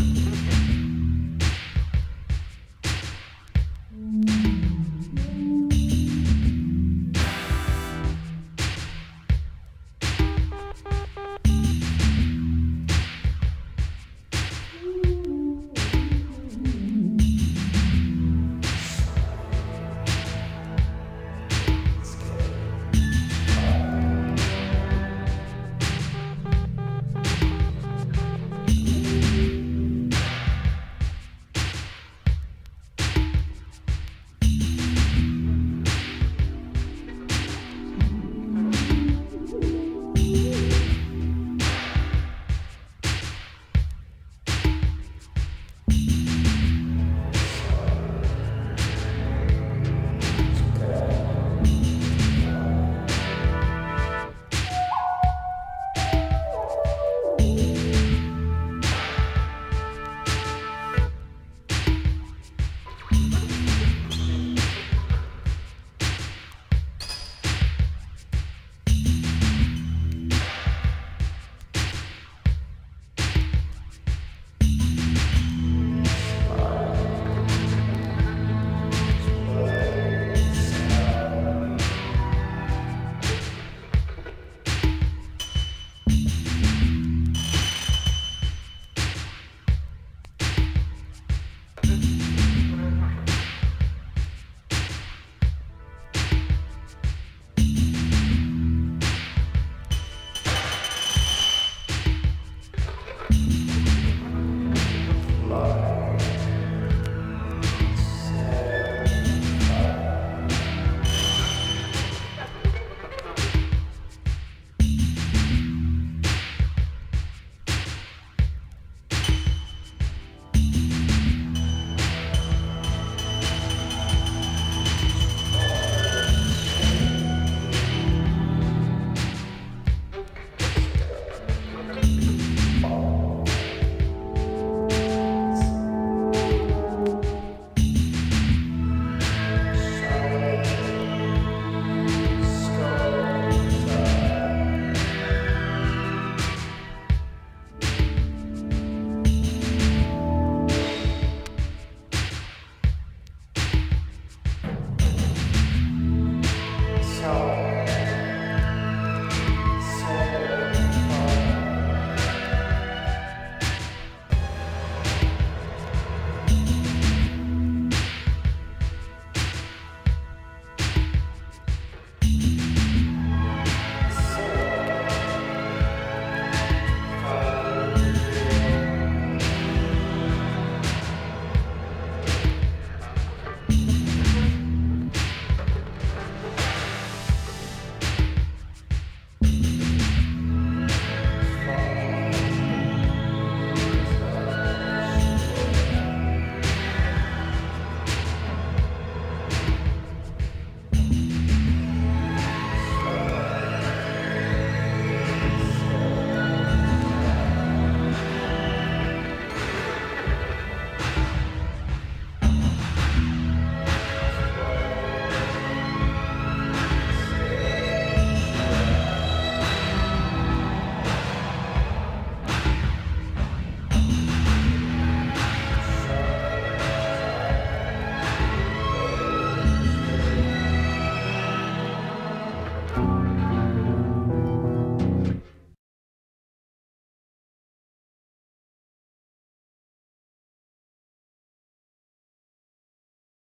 Bye.